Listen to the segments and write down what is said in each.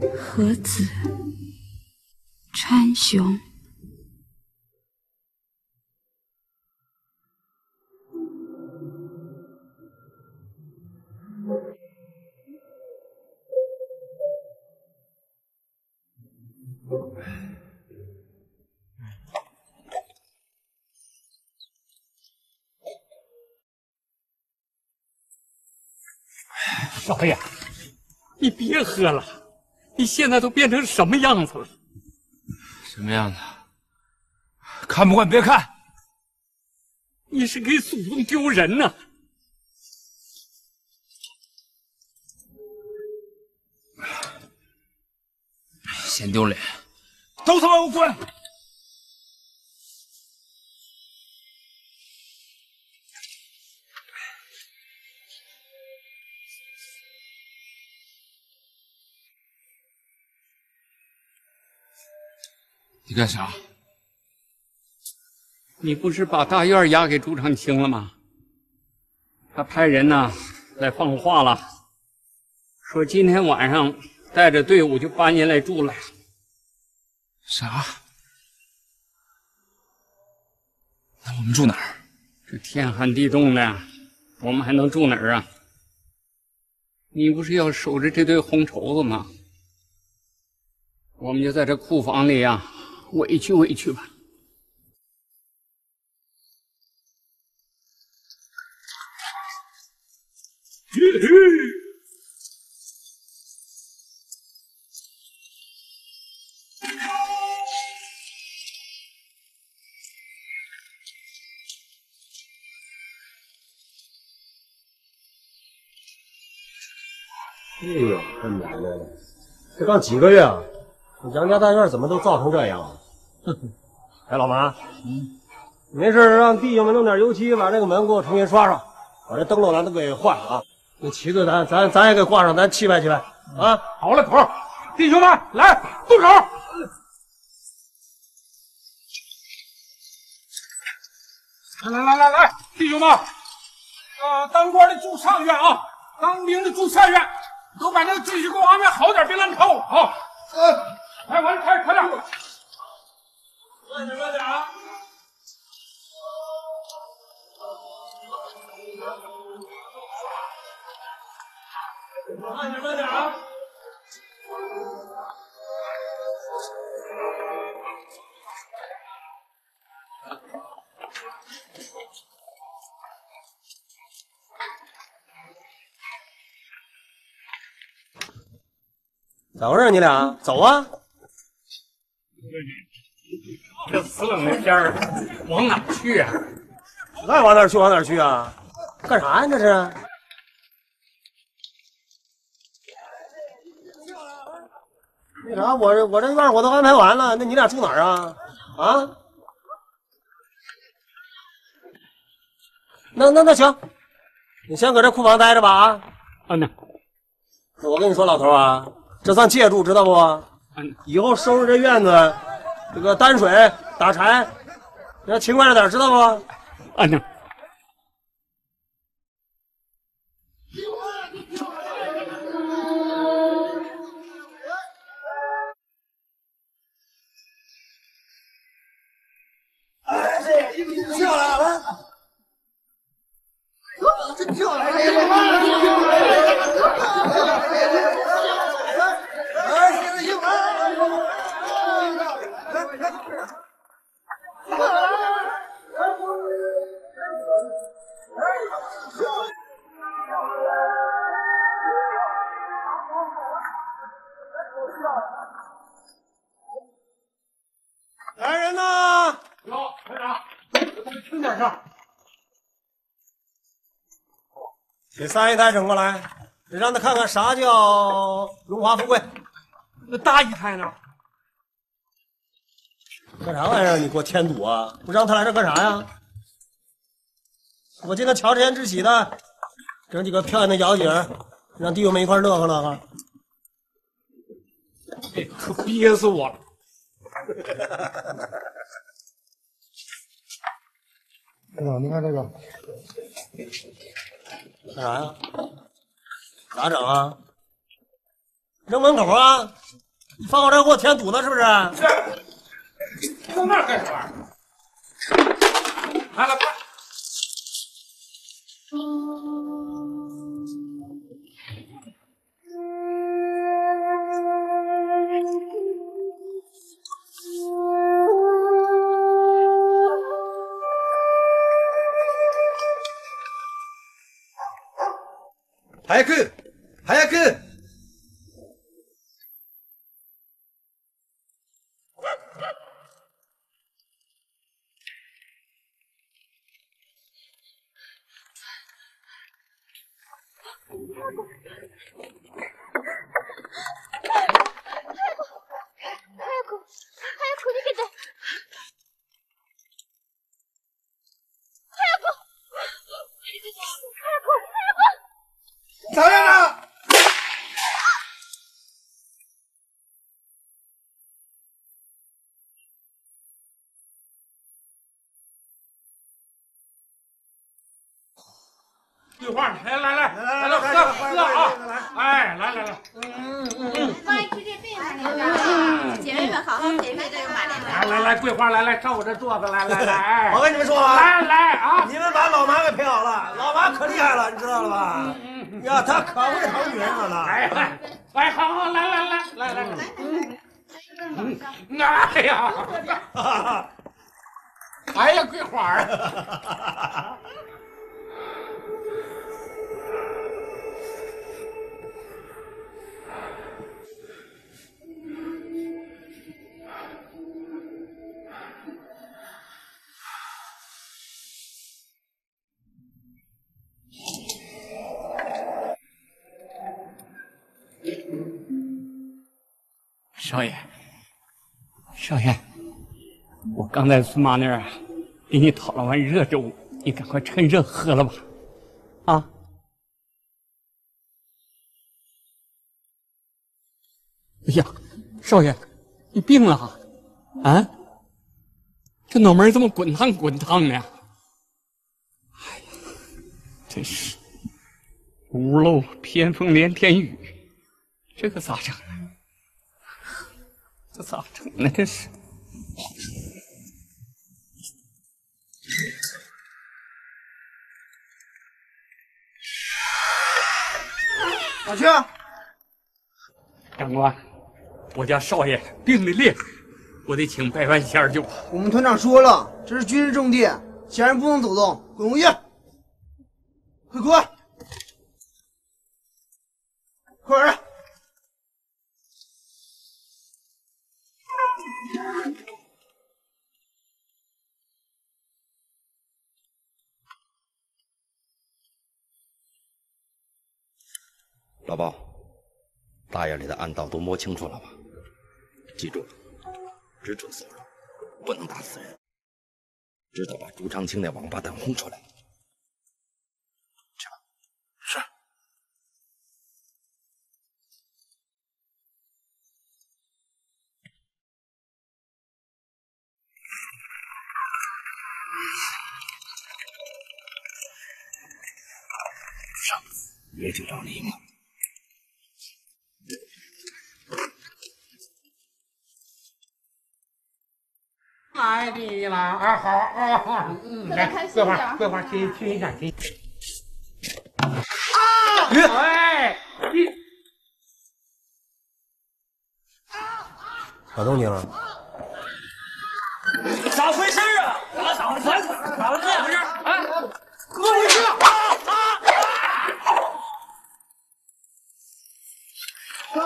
何子川雄，少爷，你别喝了，你现在都变成什么样子了？什么样子？看不惯别看。你是给祖宗丢人呐！嫌丢脸，都他妈给我滚！你干啥？你不是把大院押给朱长青了吗？他派人呢来放话了，说今天晚上带着队伍就搬进来住了。啥？那我们住哪儿？这天寒地冻的，我们还能住哪儿啊？你不是要守着这堆红绸子吗？我们就在这库房里呀，委屈委屈吧。哎呦，这奶奶的，这刚几个月啊，杨家大院怎么都造成这样了？哎，老马，嗯，没事让弟兄们弄点油漆，把这个门给我重新刷上，把这灯笼咱都给换了啊。那旗子咱咱咱也给挂上，咱气派气派啊！好嘞，头，弟兄们来动手！来来来来来，弟兄们，呃，当官的住上院啊，当兵的住下院，都把那个秩序给我安排好点，别乱套啊！呃，快快快快点，慢点慢点啊！慢点慢点啊！咋回事？你俩走啊！这死冷的天儿，往哪去啊？爱往哪去往哪去啊？干啥呀？这是？那啥，我这我这院我都安排完了，那你俩住哪儿啊？啊？那那那行，你先搁这库房待着吧啊！啊那，我跟你说，老头啊，这算借住，知道不？嗯，以后收拾这院子，这个担水、打柴，你要勤快着点，知道不？啊那。漂亮啊！真漂亮！来人呐！有排长，听点声。给三姨太整过来，让他看看啥叫荣华富贵。那大姨太呢？干啥玩意儿？你给我添堵啊！我让他来这干啥呀？我今天乔之前之喜的整几个漂亮的小景儿，让弟兄们一块乐呵乐呵。可憋死我了！哎呀，你看这个，干啥呀？咋整啊？扔门口啊？你放我这儿给我添堵呢是不是是？扔那儿干啥玩意儿？来来，妈，吃这病吧那个，姐妹们好好陪陪这个马连来来来，桂花来来，上我这桌子来来来，哎我跟你们说啊，来来啊！你们把老妈给陪好了，老妈可厉害了，你知道了吧？呀，他可会疼女人了呢。哎哎哎，好好来来来来来来，嗯，哎呀，哎呀，桂花啊！少爷，少爷，我刚在孙妈那儿啊，给你讨了碗热粥，你赶快趁热喝了吧，啊！哎呀，少爷，你病了啊？啊？这脑门怎么滚烫滚烫的？哎呀，真是屋漏偏逢连天雨，这可咋整啊？这咋整呢？这是。老薛，长官，我家少爷病得厉害，我得请百万仙儿救。我们团长说了，这是军事重地，闲人不能走动，滚回去。快快，大院里的暗道都摸清楚了吧？记住，只准搜肉，不能打死人。知道把朱长青那王八蛋轰出来。去吧。是。上次也就找你一太低了啊！好啊，来，桂花，桂花，亲亲一下，亲。啊！哎！啊！啥动静了？咋回事？咋咋咋咋咋咋回事？哎！怎么回事？啊啊！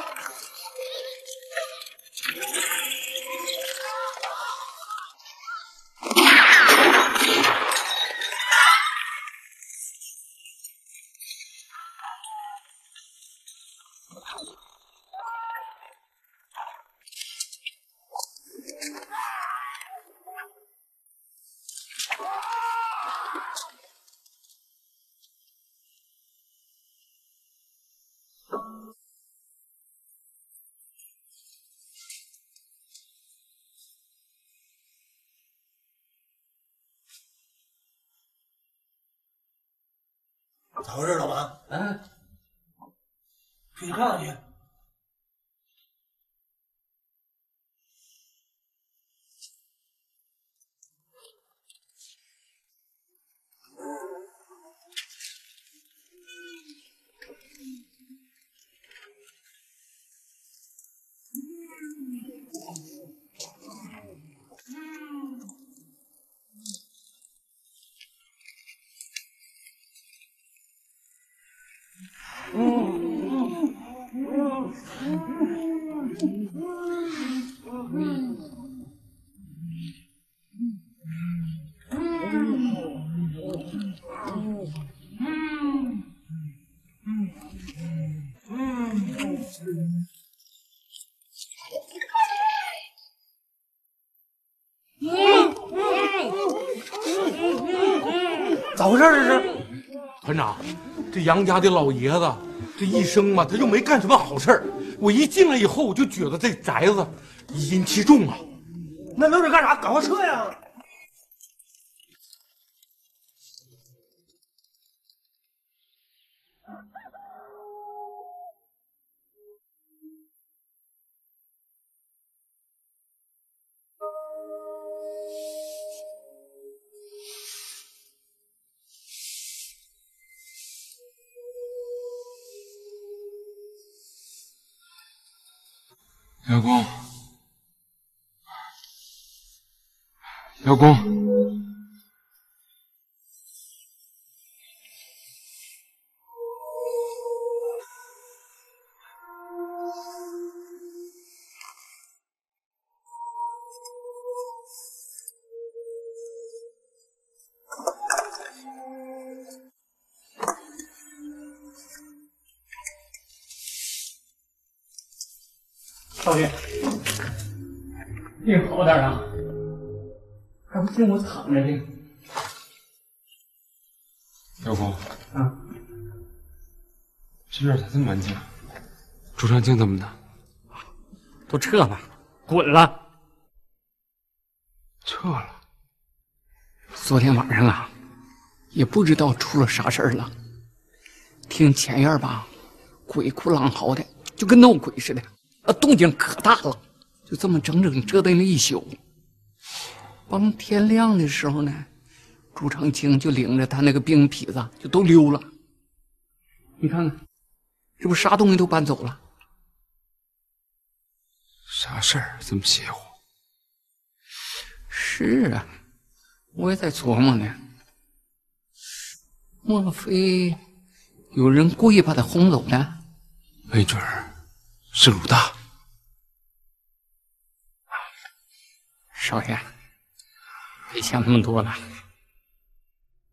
这杨家的老爷子这一生嘛，他就没干什么好事儿。我一进来以后，我就觉得这宅子阴气重啊。那愣着干啥？赶快撤呀！老公，老公，不见我躺着呢。老公，啊，这边咋这么安静？朱长青怎么的？都撤吧，滚了。撤了。昨天晚上啊，也不知道出了啥事儿了。听前院吧，鬼哭狼嚎的，就跟闹鬼似的，啊，动静可大了。就这么整整折腾了一宿。帮天亮的时候呢，朱长青就领着他那个兵痞子就都溜了。你看看，这不啥东西都搬走了。啥事儿这么邪乎？是啊，我也在琢磨呢。莫非有人故意把他轰走的？没准儿是鲁大。少爷，别想那么多了。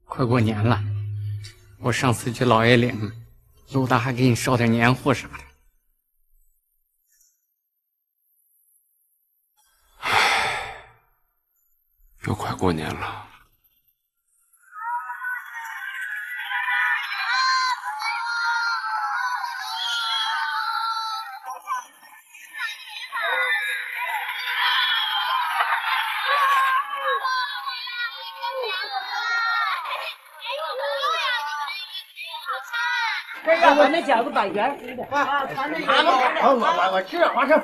快过年了，我上次去老爷岭，鲁大还给你捎点年货啥的。唉又快过年了，让我那饺子把圆乎的。啊，传那个。我我我吃花生。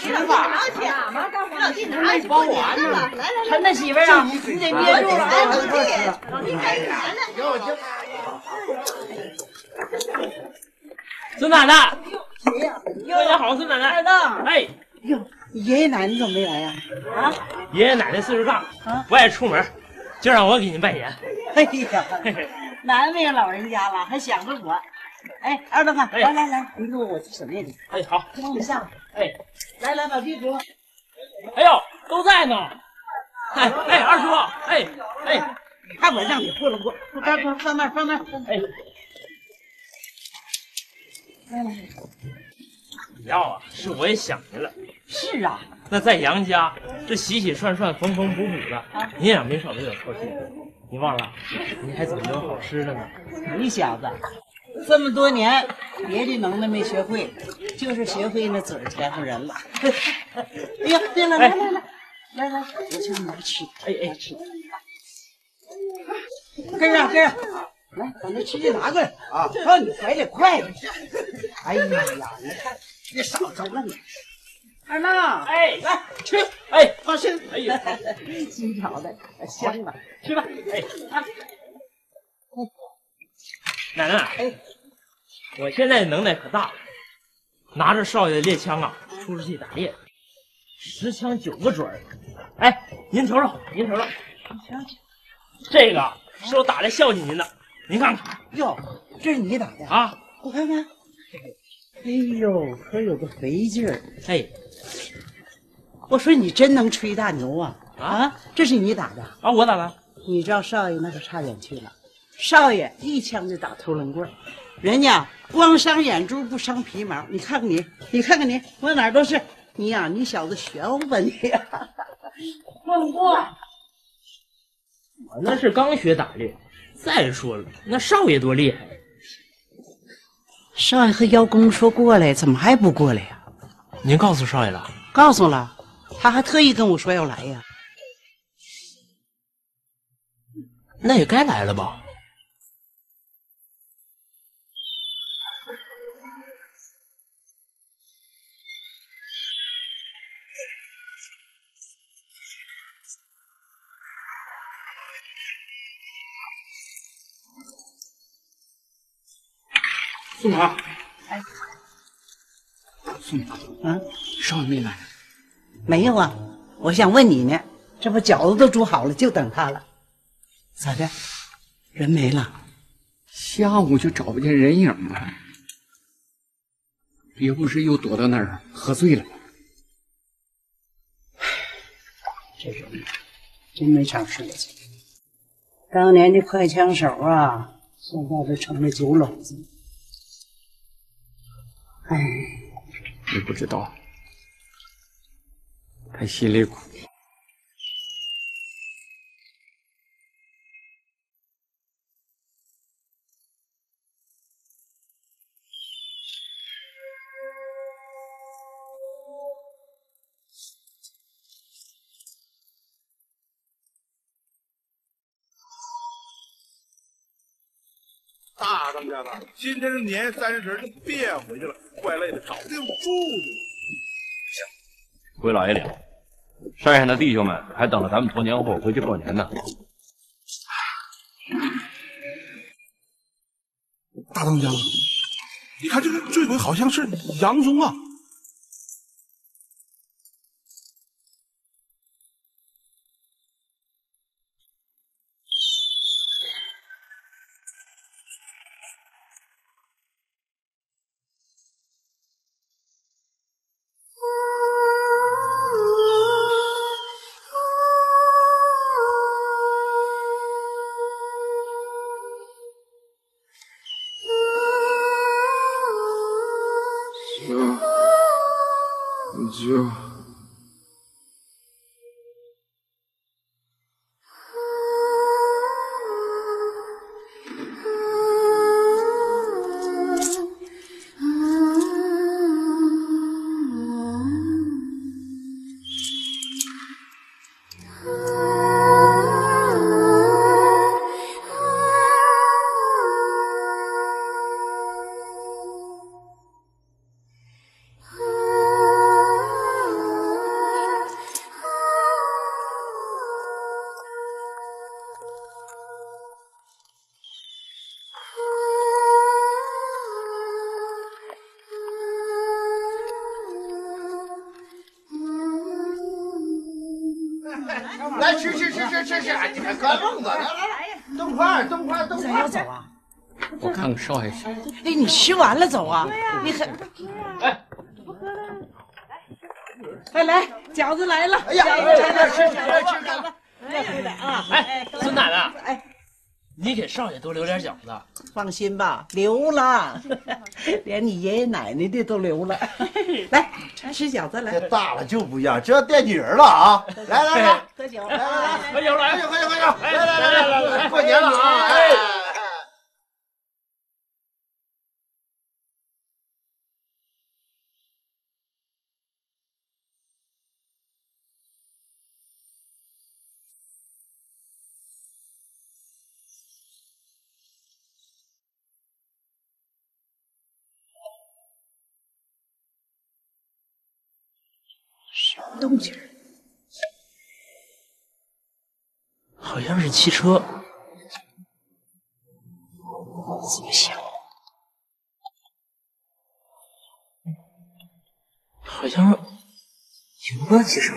吃吧。哪嘛干活？你没包完呢。媳妇儿啊，你得憋住了啊！老弟，开年了。孙奶奶，谁呀？大家好，孙奶奶。哎，哟，你爷爷奶奶怎么没来呀？啊？爷爷奶奶岁数大，不爱出门，就让我给您拜年。哎呀，难为老人家了，还想着我。哎，二蛋啊，来来来，你给我我省面子。哎，好，帮我下。哎，来来，把地主。哎呦，都在呢。哎哎，二叔，哎哎，看我让你过了过，快快放那放那。哎，来来。主要啊，是我也想您了。是啊，那在杨家，这洗洗涮涮、缝缝补补的，您也没少为我操心。你忘了，您还怎么有好吃的呢？你小子，这么多年，别的能耐没学会，就是学会那嘴儿甜乎人了。哎呀，对了，来来来，来来，我请你们吃。哎哎，吃。跟上跟上，来，把那吃的拿过来啊，放你怀里快点。哎呀呀，你看你少整了你。二浪，哎，来吃，哎，放心，哎呀，新炒的，香了？吃吧，哎，啊，奶奶，哎，我现在能耐可大了，拿着少爷的猎枪啊，出去打猎，十枪九个准儿。哎，您瞅瞅，您瞅瞅，这个是我打来孝敬您的，您看看。哟，这是你打的啊？我看看。哎呦，可有个肥劲儿！哎，我说你真能吹大牛啊！啊，这是你打的啊？我打的。你知道少爷那可差远去了，少爷一枪就打头棱棍，人家光伤眼珠不伤皮毛。你看看你，你看看你，我哪儿都是你呀！你小子玄乎吧你？混过。我那是刚学打猎。再说了，那少爷多厉害！少爷和邀公说过来，怎么还不过来呀？您告诉少爷了？告诉了，他还特意跟我说要来呀。那也该来了吧？宋妈，哎，宋妈，啊，少爷没来？没有啊，我想问你呢。这不饺子都煮好了，就等他了。咋的？人没了？下午就找不见人影了，别不是又躲到那儿喝醉了吧？这人真没长事情。当年的快枪手啊，现在都成了酒篓子。哎，你不知道，他心里苦。大当家的，今天是年三十，就别回去了，怪累的，找个地方住去。行，回老爷领。山上的弟兄们还等着咱们驮年货回去过年呢。大当家，你看这个醉鬼好像是杨宗啊。就就少爷。哎，你吃完了走啊？你还哎，哎来，饺子来了！哎呀，饺子来了，吃吃吃吃吃！别回来啊！哎，孙奶奶，哎，你给少爷多留点饺子。放心吧，留了，连你爷爷奶奶的都留了。来，吃饺子来。这大了就不一样，这要带女儿了啊！来来来，喝酒，来来来，喝酒来，喝酒喝酒喝酒！来来来来来，过年了啊！哎。动静？好像是汽车。怎么响？好像有个汽车。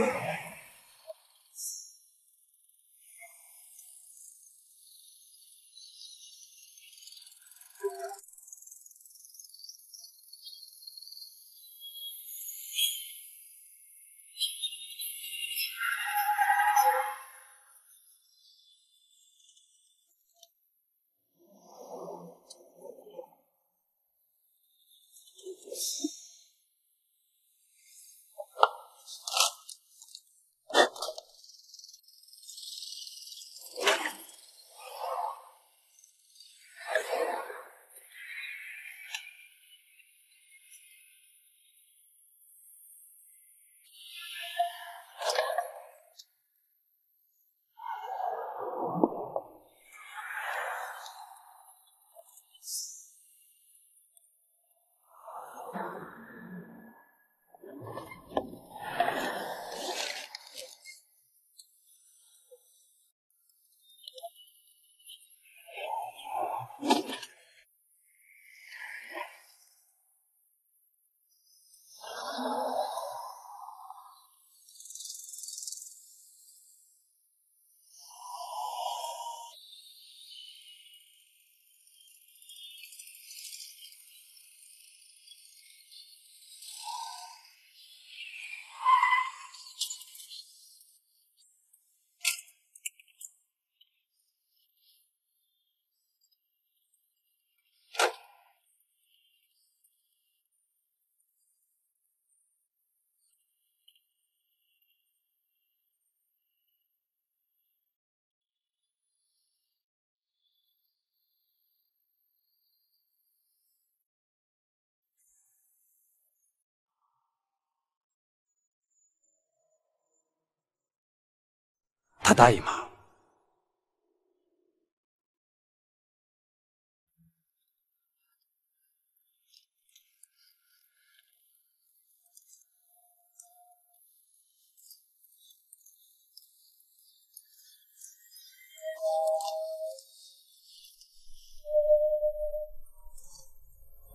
ただいま。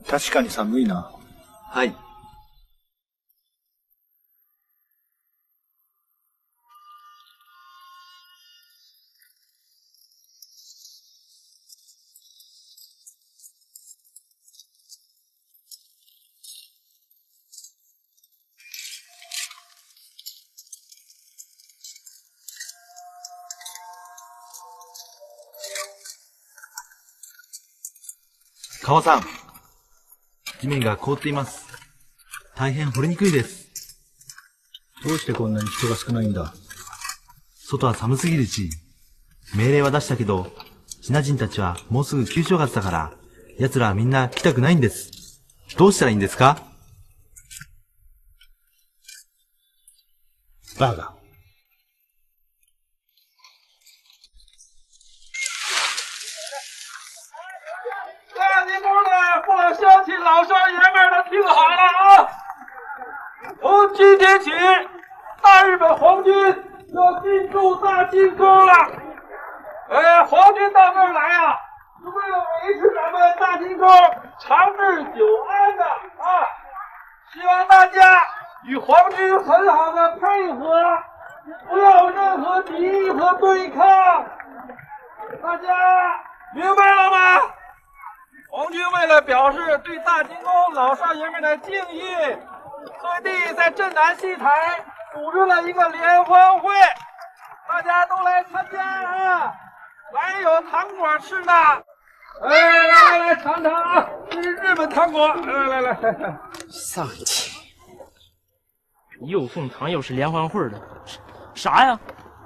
確かに寒いな。はい。川さん、地面が凍っています。大変掘りにくいです。どうしてこんなに人が少ないんだ？外は寒すぎるし、命令は出したけど、シナ人たちはもうすぐ旧正月だから、奴らはみんな来たくないんです。どうしたらいいんですか？バカ。大的父老乡亲、老少爷们儿都听好了啊！从今天起，大日本皇军要进驻大金沟了。呃，皇军到这儿来啊，是为了维持咱们大金沟长治久安的啊！希望大家与皇军很好的配合，不要有任何敌意和对抗。大家明白了吗？皇军为了表示对大金宫老少爷们的敬意，特地在镇南戏台组织了一个联欢会，大家都来参加啊！还有糖果吃呢。哎，来来来，尝尝啊！这是日本糖果，来来来来。丧气！又奉糖又是联欢会的，啥呀？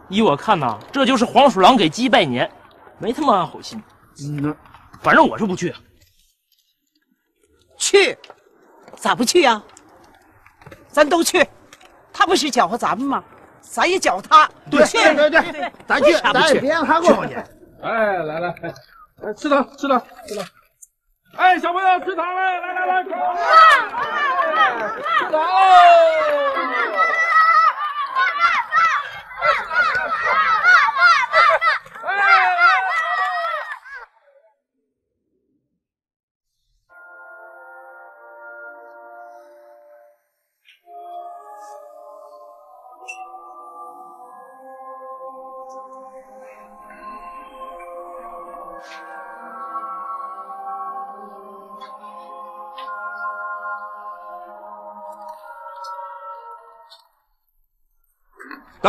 依我看呐，这就是黄鼠狼给鸡拜年，没他妈安好心。嗯，反正我是不去。去，咋不去呀、咱都去，他不是搅和咱们吗？咱也搅和他。对去对对对咱去？咱也别让他过去哎，来来，来吃糖吃糖吃糖！哎，小朋友吃糖了，来来来，吃糖！吃糖！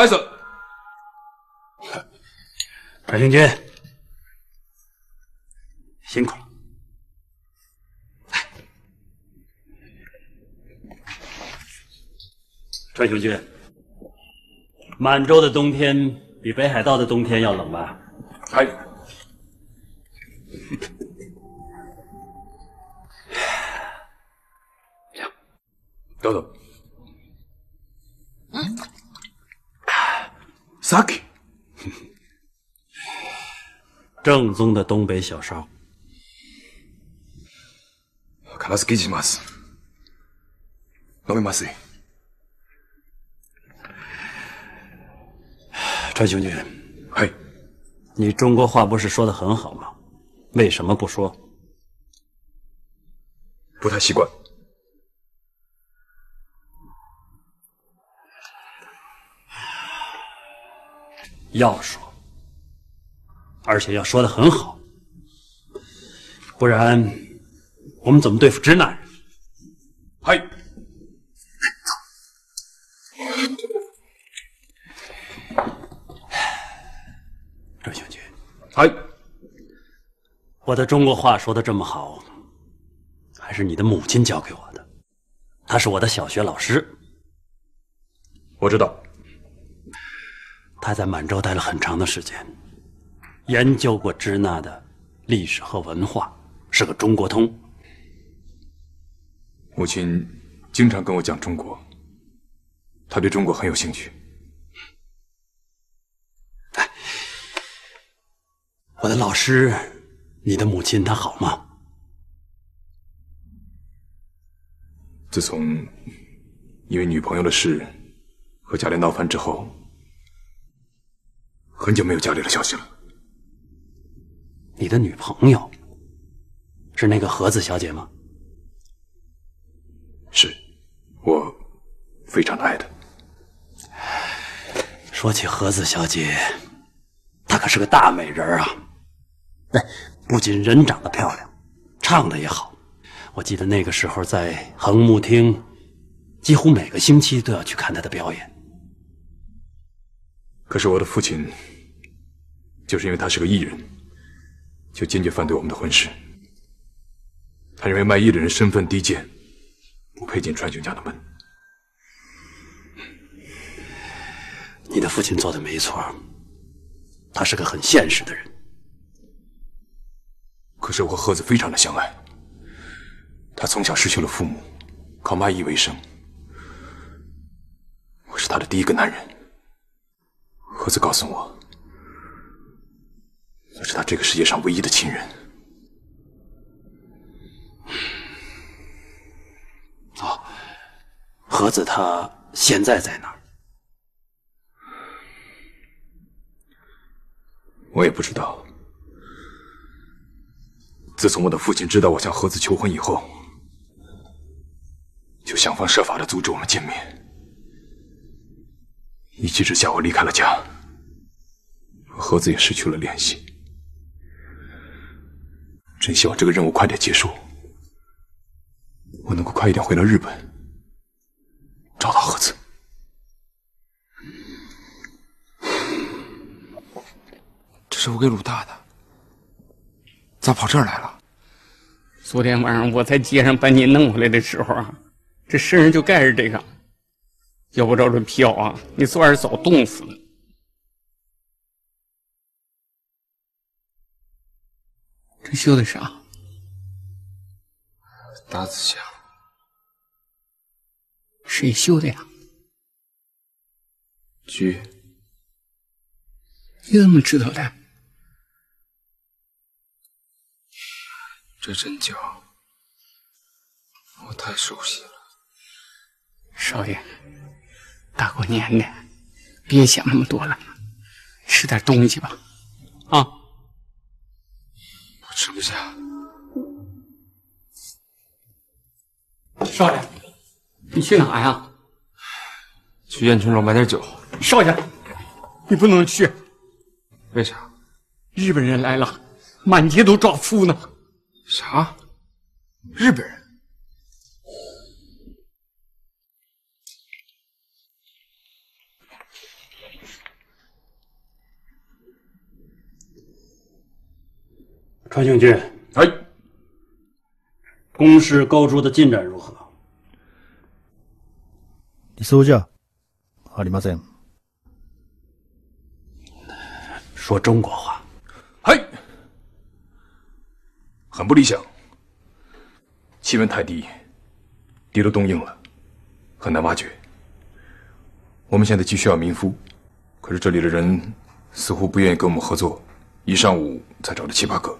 来死！传雄军，辛苦了。川雄军，满洲的冬天比北海道的冬天要冷吧？哎，正宗的东北小烧。必ず記事します。飲めます。传雄军，嘿，你中国话不是说的很好吗？为什么不说？不太习惯。要说， 而且要说的很好，不然我们怎么对付支那人？嗨，传雄军，嗨，我的中国话说的这么好，还是你的母亲教给我的，她是我的小学老师。我知道，她在满洲待了很长的时间，研究过支那的历史和文化，是个中国通。母亲经常跟我讲中国，她对中国很有兴趣。我的老师，你的母亲她好吗？自从因为女朋友的事和家里闹翻之后，很久没有家里的消息了。你的女朋友是那个盒子小姐吗？是，我非常的爱她。说起盒子小姐，她可是个大美人啊！哎，不仅人长得漂亮，唱的也好。我记得那个时候在横木厅，几乎每个星期都要去看她的表演。可是我的父亲，就是因为他是个艺人，就坚决反对我们的婚事。他认为卖艺的人身份低贱，不配进川雄家的门。你的父亲做的没错，他是个很现实的人。可是我和贺子非常的相爱。他从小失去了父母，靠卖艺为生。我是他的第一个男人。盒子告诉我，我是他这个世界上唯一的亲人。哦，盒子他现在在哪儿？我也不知道。自从我的父亲知道我向盒子求婚以后，就想方设法的阻止我们见面。一气之下，我离开了家，和盒子也失去了联系。真希望这个任务快点结束，我能够快一点回到日本，找到盒子。这是我给鲁大的，咋跑这儿来了？昨天晚上我在街上把你弄回来的时候啊，这身上就盖着这个，要不着这票啊，你昨晚早冻死了。这绣的啥？达子祥，谁绣的呀？菊，你怎么知道的？这针脚我太熟悉了。少爷，大过年的，别想那么多了。吃点东西吧，啊！我吃不下。少爷，你去哪呀？去燕春楼买点酒。少爷，你不能去。为啥？日本人来了，满街都抓夫呢。啥？日本人？川雄君，哎，公事构筑的进展如何？理想じゃありません。说中国话。嗨，很不理想，气温太低，地都冻硬了，很难挖掘。我们现在急需要民夫，可是这里的人似乎不愿意跟我们合作，一上午才找了七八个。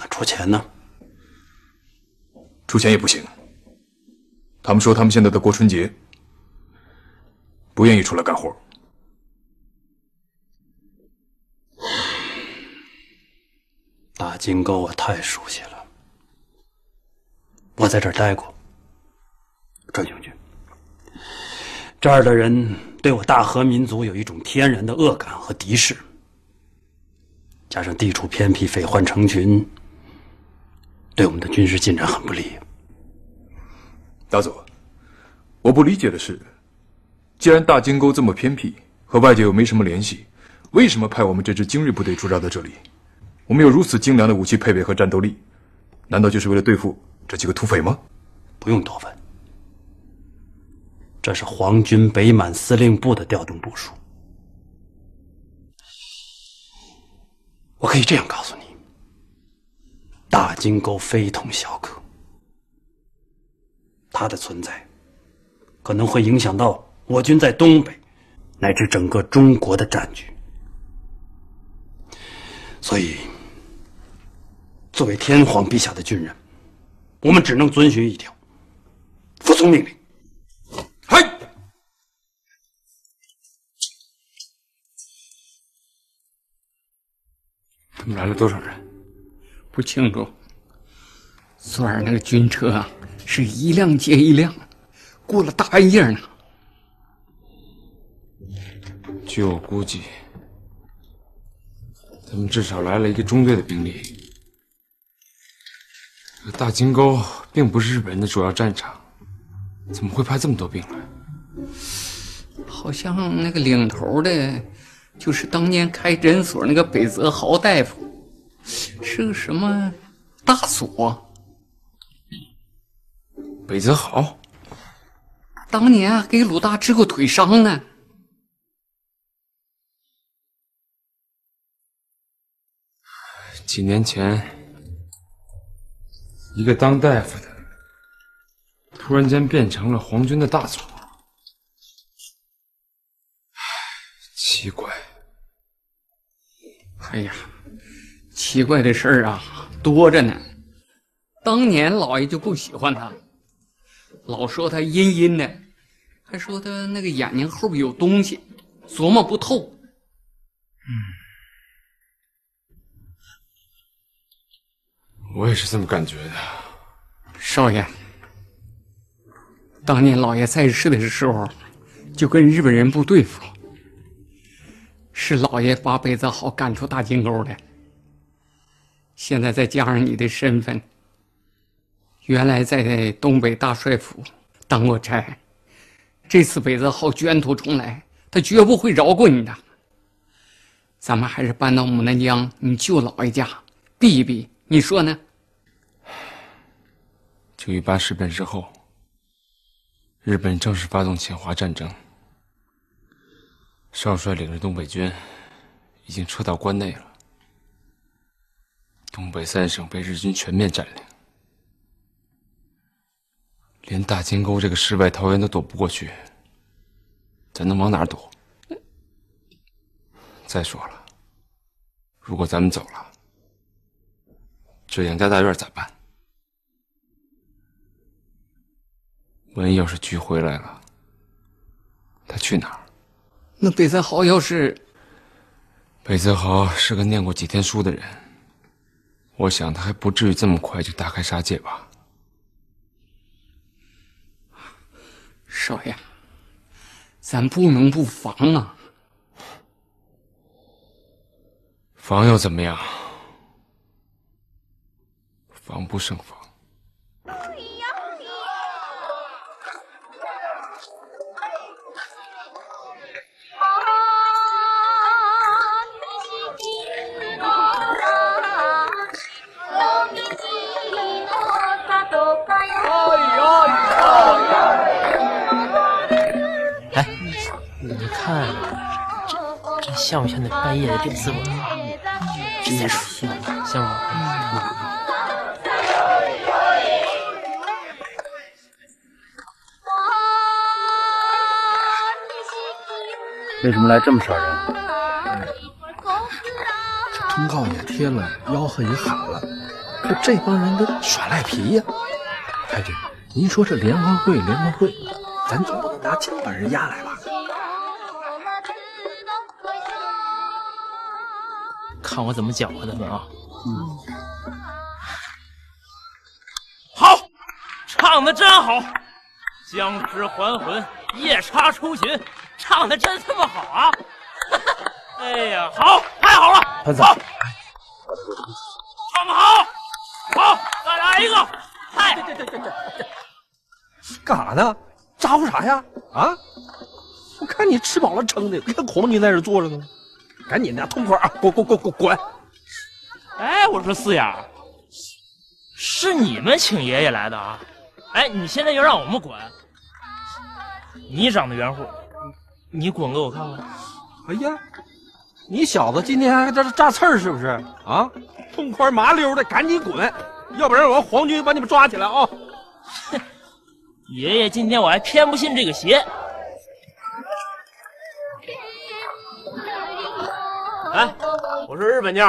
那出钱呢？出钱也不行。他们说他们现在在过春节，不愿意出来干活。大金沟我太熟悉了，我在这儿待过。川雄君，这儿的人对我大和民族有一种天然的恶感和敌视，加上地处偏僻，匪患成群，对我们的军事进展很不利。大佐，我不理解的是，既然大金沟这么偏僻，和外界又没什么联系，为什么派我们这支精锐部队驻扎在这里？我们有如此精良的武器配备和战斗力，难道就是为了对付这几个土匪吗？不用多问，这是皇军北满司令部的调动部署。我可以这样告诉你：大金沟非同小可，它的存在可能会影响到我军在东北乃至整个中国的战局，所以。作为天皇陛下的军人，我们只能遵循一条：服从命令。嗨！他们来了多少人？不清楚。昨儿那个军车啊，是一辆接一辆，过了大半夜呢。据我估计，他们至少来了一个中队的兵力。大金沟并不是日本人的主要战场，怎么会派这么多兵来？好像那个领头的，就是当年开诊所那个北泽豪大夫，是个什么大佐？北泽豪，当年给鲁大治过腿伤呢。几年前。一个当大夫的，突然间变成了皇军的大佐，奇怪。哎呀，奇怪的事儿啊多着呢。当年老爷就不喜欢他，老说他阴阴的，还说他那个眼睛后边有东西，琢磨不透。嗯，我也是这么感觉的。少爷，当年老爷在世的时候，就跟日本人不对付，是老爷把北子豪赶出大金沟的。现在再加上你的身份，原来在东北大帅府当过差，这次北泽浩卷土重来，他绝不会饶过你的。咱们还是搬到牡丹江你舅老爷家避一避，你说呢？九一八事变之后，日本正式发动侵华战争。少帅领着东北军已经撤到关内了，东北三省被日军全面占领，连大金沟这个世外桃源都躲不过去，咱能往哪儿躲？再说了，如果咱们走了，这杨家大院咋办？万一要是菊回来了，他去哪儿？那北泽豪要是……北泽豪是个念过几天书的人，我想他还不至于这么快就大开杀戒吧。少爷，咱不能不防啊！防又怎么样？防不胜防。像不像那半夜的吊死鬼？真像，像吗？为什么来这么少人？这通告也贴了，吆喝也喊了，可这帮人都耍赖皮呀！太君，您说这联欢会，联欢会，咱总不能拿枪把人压来吧？看我怎么搅和他们啊！嗯，好，唱的真好，僵尸还魂，夜叉出巡，唱的真他妈好啊！哎呀，好，太好了！潘子，唱的好，好，再来一个！嗨，对对对对对，干啥呢？咋呼啥呀？啊！我看你吃饱了撑的，跟孔明在这坐着呢。赶紧的，痛快啊！滚滚滚滚滚！哎，我说四眼，是你们请爷爷来的啊？哎，你现在又让我们滚？你长得圆乎，你滚给我看看。哎呀，你小子今天还在这炸刺儿是不是？啊，痛快麻溜的，赶紧滚，要不然我让皇军把你们抓起来啊！哼，爷爷今天我还偏不信这个邪。哎，我说日本妞，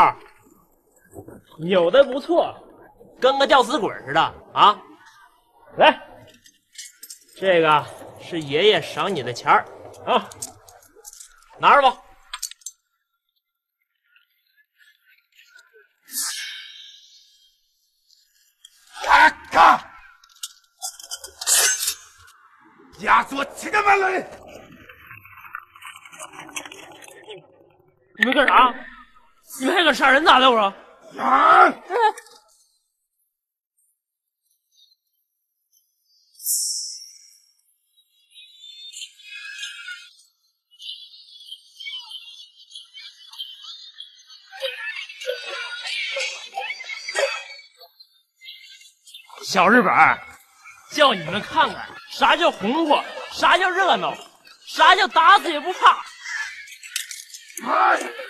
扭的不错，跟个吊死鬼似的啊！来，这个是爷爷赏你的钱儿啊，拿着吧。嘎嘎！压缩七个门人！你们干啥？你们还敢杀人咋的？我说。啊！小日本，叫你们看看啥叫红火，啥叫热闹，啥叫打死也不怕。哎！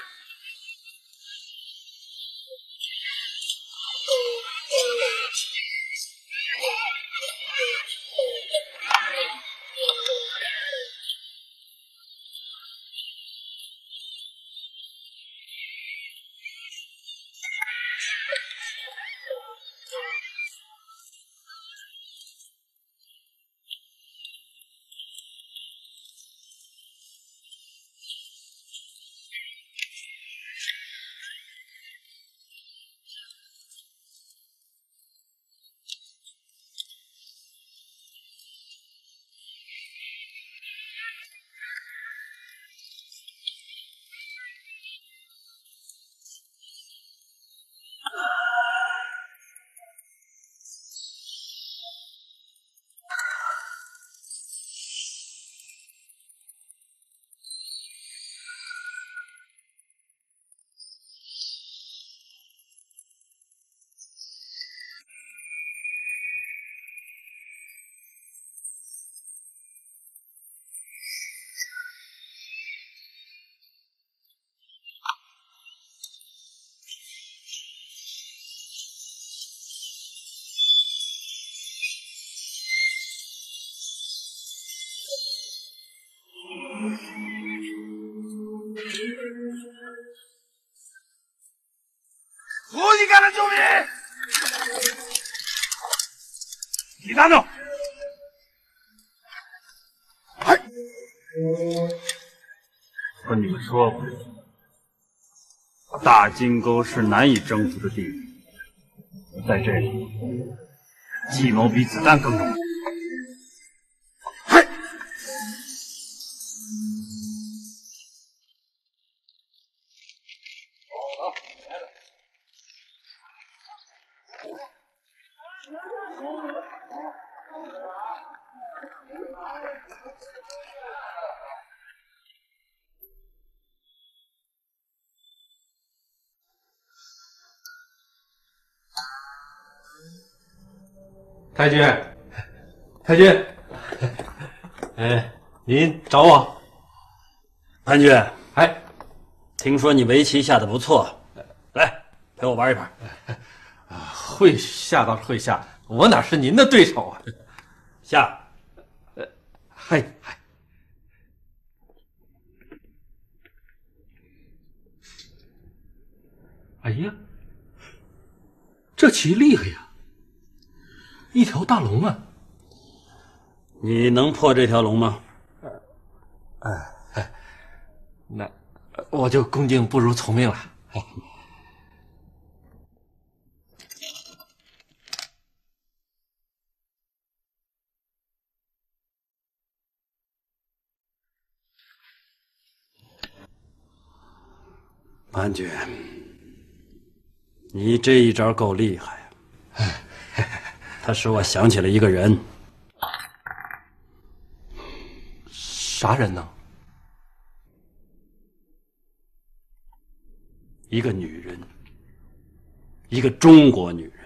金钩是难以征服的地域，在这里，计谋比子弹更重要。太君，太君，哎，您找我？潘军，哎，听说你围棋下的不错，来陪我玩一盘。会下倒是会下，我哪是您的对手啊？下。呃，嗨嗨。哎呀，这棋厉害呀！一条大龙啊！你能破这条龙吗？哎哎，那我就恭敬不如从命了。潘军，你这一招够厉害呀！他使我想起了一个人，啥人呢？一个女人，一个中国女人。